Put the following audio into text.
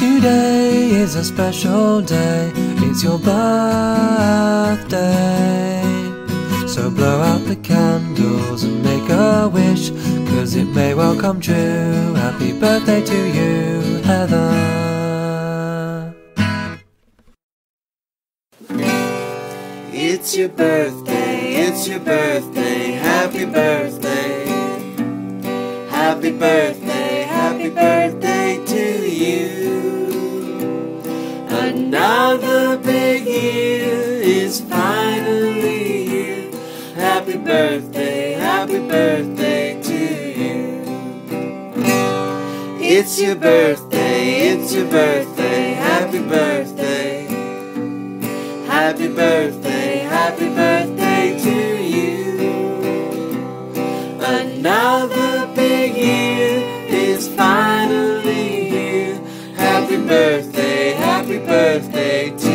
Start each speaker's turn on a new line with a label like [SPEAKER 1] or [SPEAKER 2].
[SPEAKER 1] Today is a special day, it's your birthday. So blow out the candles and make a wish, cause it may well come true. Happy birthday to you, Heather.
[SPEAKER 2] It's your birthday, it's your birthday, happy birthday. Happy birthday, happy birthday Another big year is finally here. Happy birthday, happy birthday to you. It's your birthday, it's your birthday, happy birthday. Happy birthday, happy birthday to you. Another big year is finally here. Happy birthday, happy birthday to